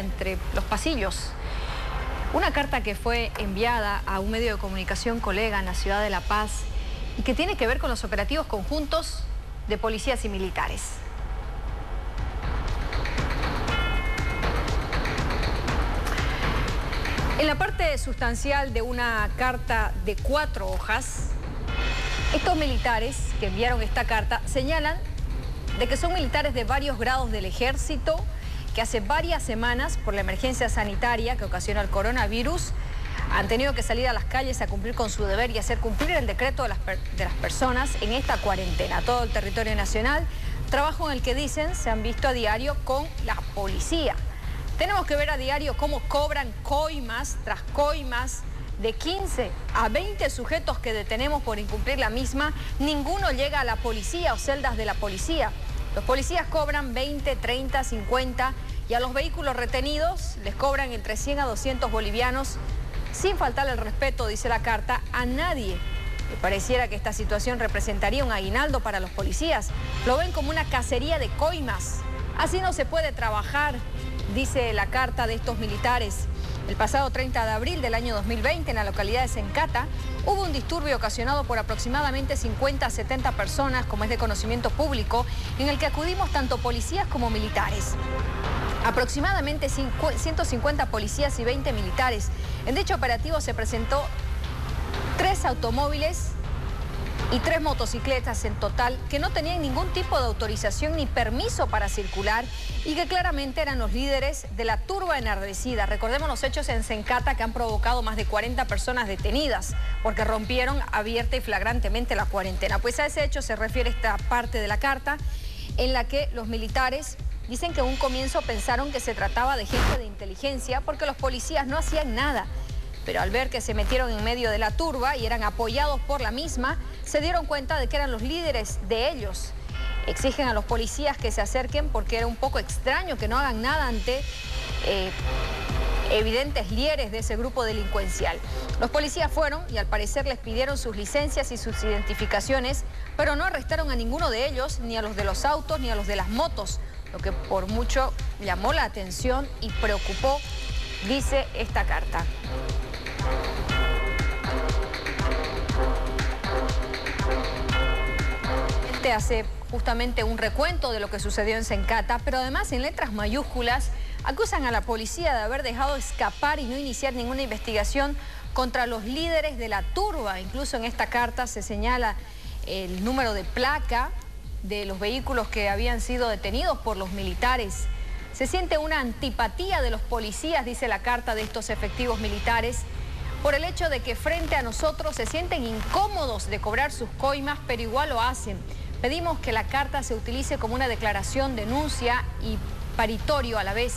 entre los pasillos. Una carta que fue enviada a un medio de comunicación colega en la ciudad de La Paz y que tiene que ver con los operativos conjuntos de policías y militares. En la parte sustancial de una carta de cuatro hojas, estos militares que enviaron esta carta señalan de que son militares de varios grados del ejército, que hace varias semanas, por la emergencia sanitaria que ocasiona el coronavirus, han tenido que salir a las calles a cumplir con su deber y hacer cumplir el decreto de las, de las personas en esta cuarentena. Todo el territorio nacional, trabajo en el que dicen se han visto a diario con la policía. Tenemos que ver a diario cómo cobran coimas tras coimas de 15 a 20 sujetos que detenemos por incumplir la misma. Ninguno llega a la policía o celdas de la policía. Los policías cobran 20, 30, 50 y a los vehículos retenidos les cobran entre 100 a 200 bolivianos sin faltarle el respeto, dice la carta, a nadie. Me pareciera que esta situación representaría un aguinaldo para los policías. Lo ven como una cacería de coimas. Así no se puede trabajar, dice la carta de estos militares. El pasado 30 de abril del año 2020, en la localidad de Sencata, hubo un disturbio ocasionado por aproximadamente 50 a 70 personas, como es de conocimiento público, en el que acudimos tanto policías como militares. Aproximadamente 150 policías y 20 militares. En dicho operativo se presentó tres automóviles y tres motocicletas en total que no tenían ningún tipo de autorización ni permiso para circular y que claramente eran los líderes de la turba enardecida. Recordemos los hechos en Sencata que han provocado más de 40 personas detenidas porque rompieron abierta y flagrantemente la cuarentena. Pues a ese hecho se refiere esta parte de la carta en la que los militares dicen que en un comienzo pensaron que se trataba de gente de inteligencia porque los policías no hacían nada pero al ver que se metieron en medio de la turba y eran apoyados por la misma, se dieron cuenta de que eran los líderes de ellos. Exigen a los policías que se acerquen porque era un poco extraño que no hagan nada ante eh, evidentes lieres de ese grupo delincuencial. Los policías fueron y al parecer les pidieron sus licencias y sus identificaciones, pero no arrestaron a ninguno de ellos, ni a los de los autos, ni a los de las motos, lo que por mucho llamó la atención y preocupó, dice esta carta. Este hace justamente un recuento de lo que sucedió en Sencata, pero además en letras mayúsculas acusan a la policía de haber dejado escapar y no iniciar ninguna investigación contra los líderes de la turba. Incluso en esta carta se señala el número de placa de los vehículos que habían sido detenidos por los militares. Se siente una antipatía de los policías, dice la carta de estos efectivos militares, por el hecho de que frente a nosotros se sienten incómodos de cobrar sus coimas, pero igual lo hacen. Pedimos que la carta se utilice como una declaración, denuncia y paritorio a la vez,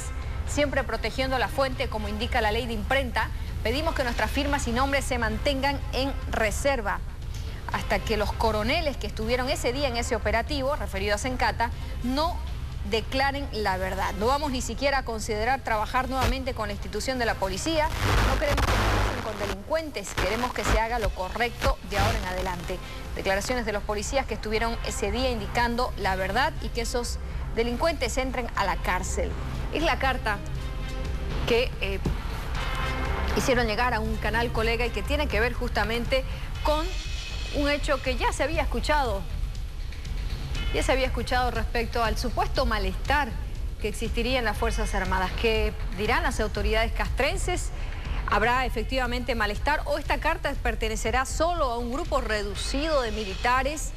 siempre protegiendo la fuente como indica la ley de imprenta. Pedimos que nuestras firmas y nombres se mantengan en reserva hasta que los coroneles que estuvieron ese día en ese operativo, referido a Sencata, no declaren la verdad. No vamos ni siquiera a considerar trabajar nuevamente con la institución de la policía. No queremos que nos con delincuentes. Queremos que se haga lo correcto de ahora en adelante. Declaraciones de los policías que estuvieron ese día indicando la verdad y que esos delincuentes entren a la cárcel. Es la carta que eh, hicieron llegar a un canal colega y que tiene que ver justamente con un hecho que ya se había escuchado ya se había escuchado respecto al supuesto malestar que existiría en las Fuerzas Armadas. ¿Qué dirán las autoridades castrenses? ¿Habrá efectivamente malestar o esta carta pertenecerá solo a un grupo reducido de militares?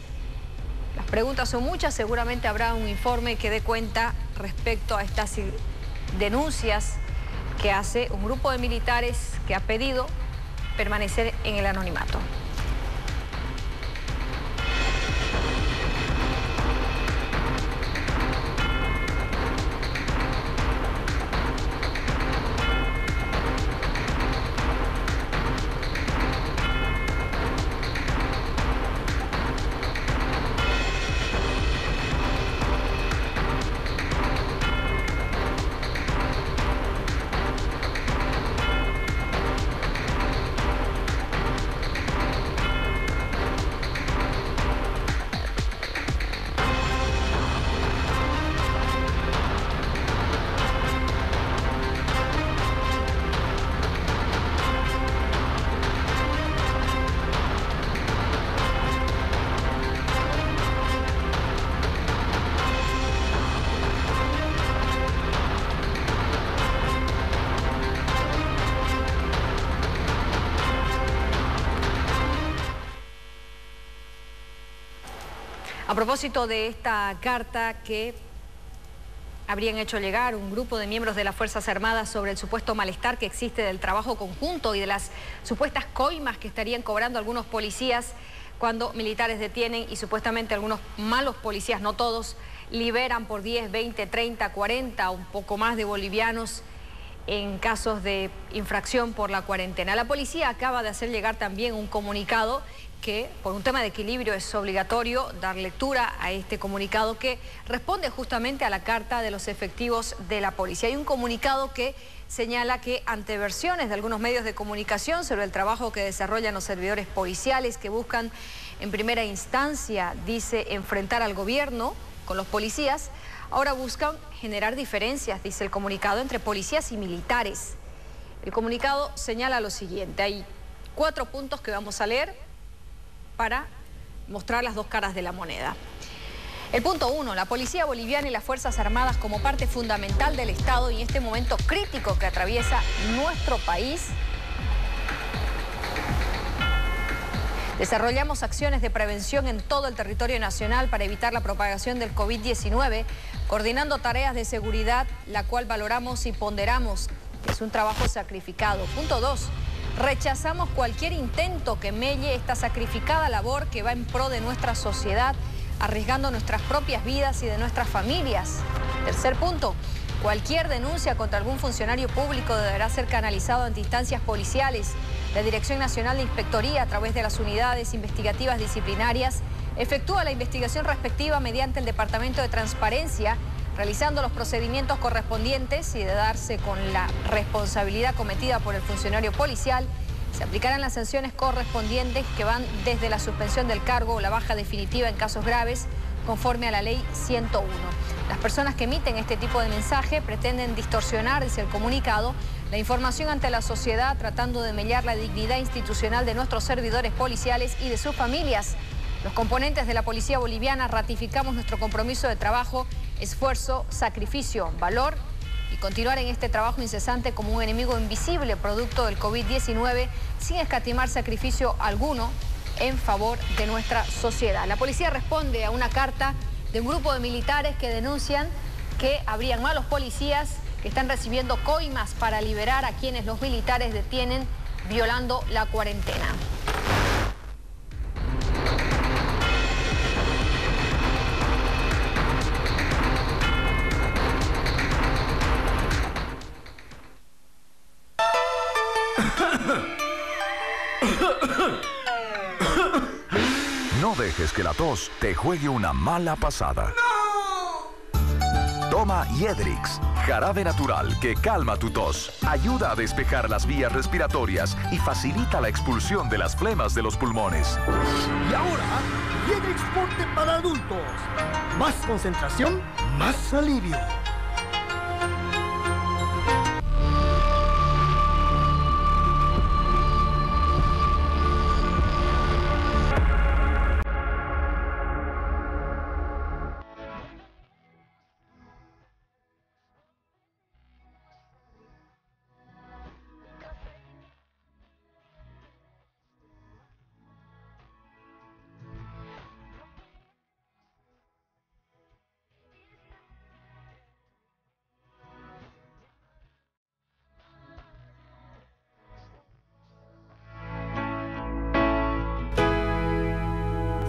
Las preguntas son muchas, seguramente habrá un informe que dé cuenta respecto a estas denuncias que hace un grupo de militares que ha pedido permanecer en el anonimato. A propósito de esta carta que habrían hecho llegar un grupo de miembros de las Fuerzas Armadas sobre el supuesto malestar que existe del trabajo conjunto y de las supuestas coimas que estarían cobrando algunos policías cuando militares detienen y supuestamente algunos malos policías, no todos, liberan por 10, 20, 30, 40, un poco más de bolivianos en casos de infracción por la cuarentena. La policía acaba de hacer llegar también un comunicado que por un tema de equilibrio es obligatorio dar lectura a este comunicado que responde justamente a la carta de los efectivos de la policía. Hay un comunicado que señala que ante versiones de algunos medios de comunicación sobre el trabajo que desarrollan los servidores policiales que buscan en primera instancia, dice, enfrentar al gobierno con los policías, ahora buscan generar diferencias, dice el comunicado, entre policías y militares. El comunicado señala lo siguiente, hay cuatro puntos que vamos a leer para mostrar las dos caras de la moneda. El punto uno, la policía boliviana y las Fuerzas Armadas como parte fundamental del Estado y en este momento crítico que atraviesa nuestro país, Desarrollamos acciones de prevención en todo el territorio nacional para evitar la propagación del COVID-19, coordinando tareas de seguridad, la cual valoramos y ponderamos. Es un trabajo sacrificado. Punto dos, Rechazamos cualquier intento que melle esta sacrificada labor que va en pro de nuestra sociedad, arriesgando nuestras propias vidas y de nuestras familias. Tercer punto, cualquier denuncia contra algún funcionario público deberá ser canalizado ante instancias policiales. La Dirección Nacional de Inspectoría, a través de las unidades investigativas disciplinarias, efectúa la investigación respectiva mediante el Departamento de Transparencia realizando los procedimientos correspondientes y de darse con la responsabilidad cometida por el funcionario policial, se aplicarán las sanciones correspondientes que van desde la suspensión del cargo o la baja definitiva en casos graves, conforme a la ley 101. Las personas que emiten este tipo de mensaje pretenden distorsionar, dice el comunicado, la información ante la sociedad tratando de mellar la dignidad institucional de nuestros servidores policiales y de sus familias. Los componentes de la Policía Boliviana ratificamos nuestro compromiso de trabajo esfuerzo, sacrificio, valor y continuar en este trabajo incesante como un enemigo invisible producto del COVID-19 sin escatimar sacrificio alguno en favor de nuestra sociedad. La policía responde a una carta de un grupo de militares que denuncian que habrían malos policías que están recibiendo coimas para liberar a quienes los militares detienen violando la cuarentena. No dejes que la tos te juegue una mala pasada. Toma Yedrix, jarabe natural que calma tu tos, ayuda a despejar las vías respiratorias y facilita la expulsión de las flemas de los pulmones. Y ahora, Yedrix Forte para adultos. Más concentración, más alivio.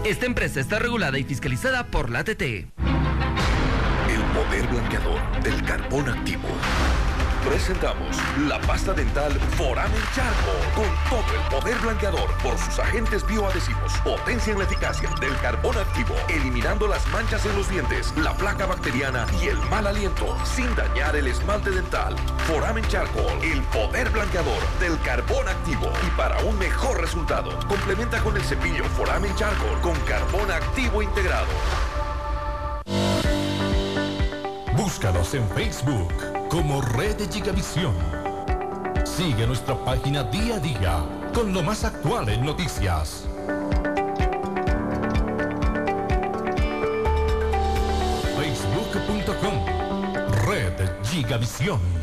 Esta empresa está regulada y fiscalizada por la ATT. El poder blanqueador del carbón activo presentamos la pasta dental Foramen Charco con todo el poder blanqueador por sus agentes bioadhesivos. Potencia en la eficacia del carbón activo, eliminando las manchas en los dientes, la placa bacteriana y el mal aliento, sin dañar el esmalte dental. Foramen Charco, el poder blanqueador del carbón activo. Y para un mejor resultado, complementa con el cepillo Foramen Charco con carbón activo integrado. Búscanos en Facebook como Red de Gigavisión. Sigue nuestra página día a día con lo más actual en noticias. Facebook.com Red Gigavisión.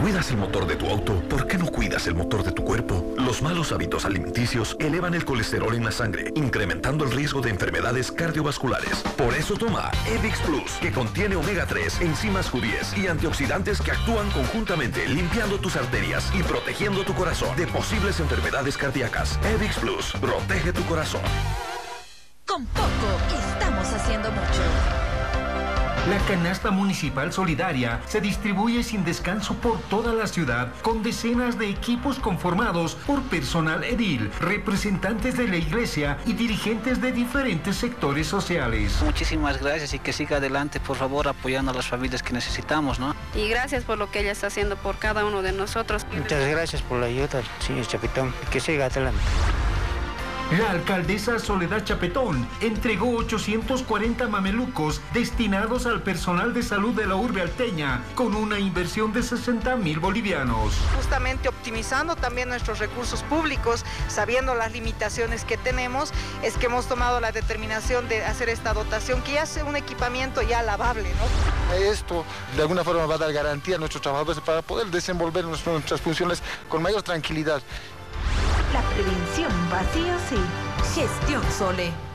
Cuidas el motor de tu auto, ¿por qué no cuidas el motor de tu cuerpo? Los malos hábitos alimenticios elevan el colesterol en la sangre, incrementando el riesgo de enfermedades cardiovasculares. Por eso toma Evix Plus, que contiene omega 3, enzimas Q10 y antioxidantes que actúan conjuntamente limpiando tus arterias y protegiendo tu corazón de posibles enfermedades cardíacas. Evix Plus, protege tu corazón. Con poco estamos haciendo mucho. La canasta municipal solidaria se distribuye sin descanso por toda la ciudad con decenas de equipos conformados por personal edil, representantes de la iglesia y dirigentes de diferentes sectores sociales. Muchísimas gracias y que siga adelante, por favor, apoyando a las familias que necesitamos, ¿no? Y gracias por lo que ella está haciendo por cada uno de nosotros. Muchas gracias por la ayuda, señor Chapitón. Que siga adelante. La alcaldesa Soledad Chapetón entregó 840 mamelucos destinados al personal de salud de la urbe alteña con una inversión de 60 mil bolivianos. Justamente optimizando también nuestros recursos públicos, sabiendo las limitaciones que tenemos, es que hemos tomado la determinación de hacer esta dotación que ya es un equipamiento ya lavable. ¿no? Esto de alguna forma va a dar garantía a nuestros trabajadores para poder desenvolver nuestras funciones con mayor tranquilidad. La prevención vacío sí. Gestión Sole.